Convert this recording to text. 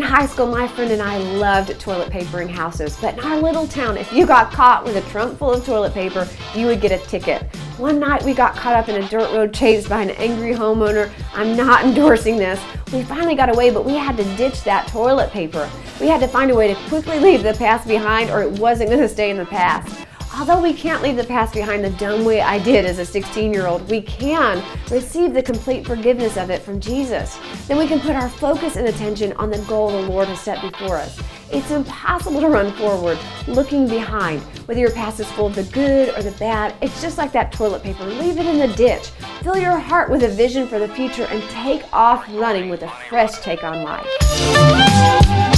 high school, my friend and I loved toilet papering houses, but in our little town, if you got caught with a trunk full of toilet paper, you would get a ticket. One night we got caught up in a dirt road chase by an angry homeowner. I'm not endorsing this. We finally got away, but we had to ditch that toilet paper. We had to find a way to quickly leave the past behind or it wasn't going to stay in the past. Although we can't leave the past behind the dumb way I did as a 16 year old, we can receive the complete forgiveness of it from Jesus. Then we can put our focus and attention on the goal the Lord has set before us. It's impossible to run forward looking behind, whether your past is full of the good or the bad. It's just like that toilet paper. Leave it in the ditch. Fill your heart with a vision for the future and take off running with a fresh take on life.